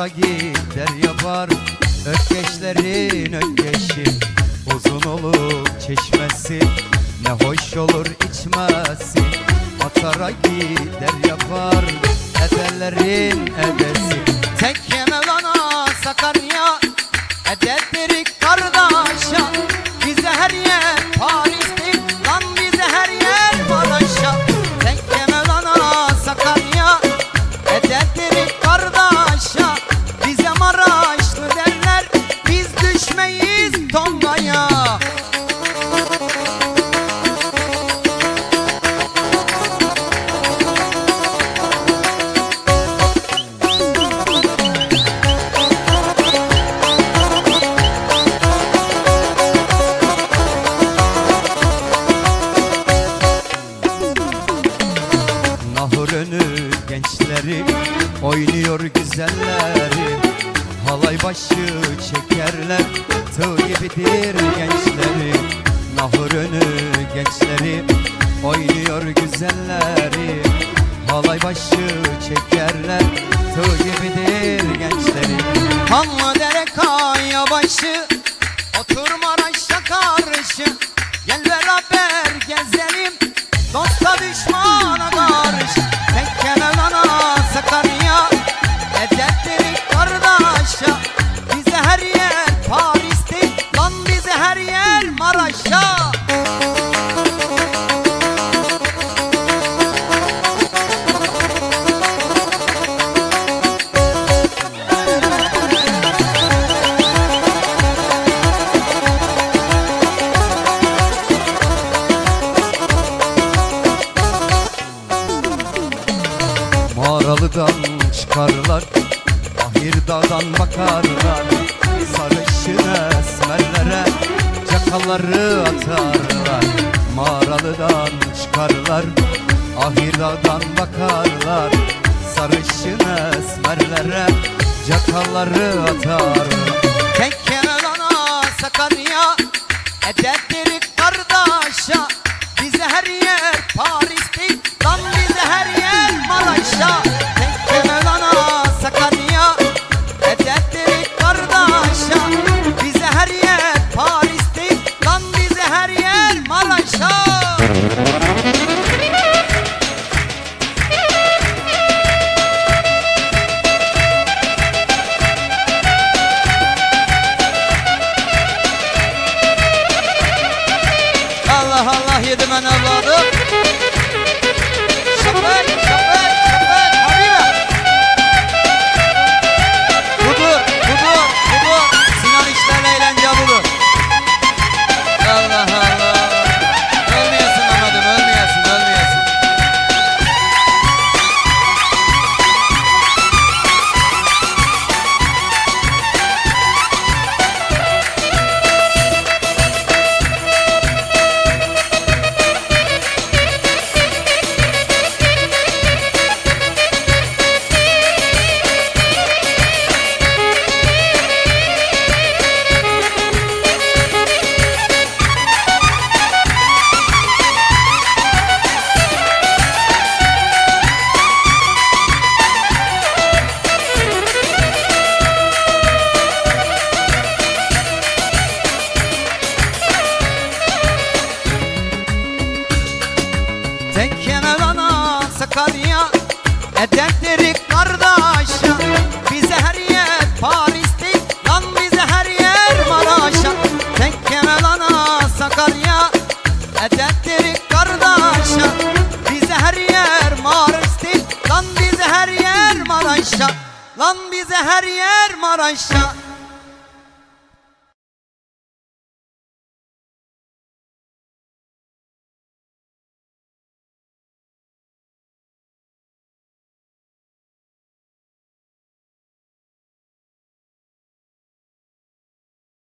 der yapar Ökkeşlerin ökkeşi. Uzun olur çeşmesi Ne hoş olur içmesi. Atara gider yapar Edellerin edesi Tek Mevlana Sakarya Edetleri Önü gençleri Oynuyor güzelleri. Halay başı çekerler Tığ gibidir gençleri. Nahır önü gençleri Oynuyor güzelleri. Halay başı çekerler Tığ gibidir gençleri. Kanlı dere kaya başı Otur Maraş'a karşı. Gel beraber gezelim Dosta düşmana karşı Mağaralıdan çıkarlar Ahir dağdan bakarlar Sarışın esmerlere Çakalları atarlar. Mağaralıdan çıkarlar Ahir dağdan bakarlar Sarışın esmerlere Çakalları atarlar. Tekke Mevlana Sakarya Edepleri yedim ben evladım. Şoför, şoför, Sakarya Edepleri kardeşa Bize her yer Paris'ti Lan bize her yer Maraş'a Tekke Mevlana Sakarya. Edepleri kardeşa Bize her yer Paris'ti Lan bize her yer Maraş'a Lan bize her yer Maraş'a